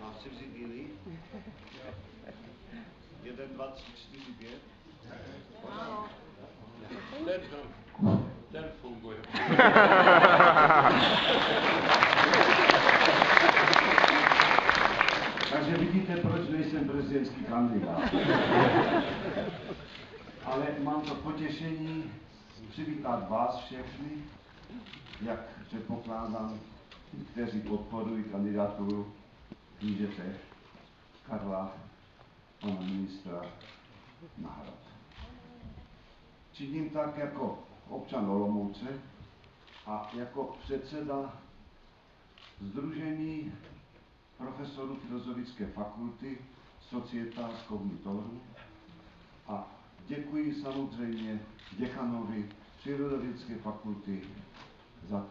Má si vzít jiný? Jeden, dva, tři, čtyři, pět. Ten, ten funguje. Takže vidíte, proč nejsem prezidentský kandidát. Ale mám to potěšení přivítat vás všechny, jak předpokládám, kteří podporují kandidaturu knížete Karla, pana ministra na hrad. Činím tak jako občan Olomouce a jako předseda Združení profesorů Filozofické fakulty Societas Cognitorum a děkuji samozřejmě děkanovi Přírodovědské fakulty za to,